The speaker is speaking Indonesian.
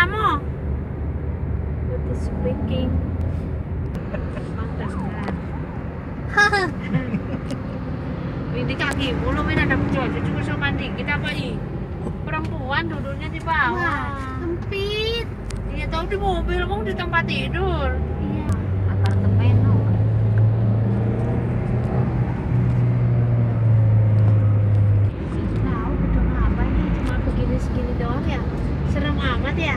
kamu? Putih speaking. Pantas kan? Ini kaki mulu, ini ada cuaca juga sama mandi. Kita apa i? Perempuan duduknya di bawah. Wah, sempit. Iya tahu di mobil, mau di tempat tidur. 快点